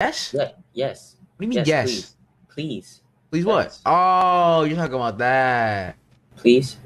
Yes. Yeah, yes. What do you mean yes, yes? Please. Please. Please what? Oh, you're talking about that. Please.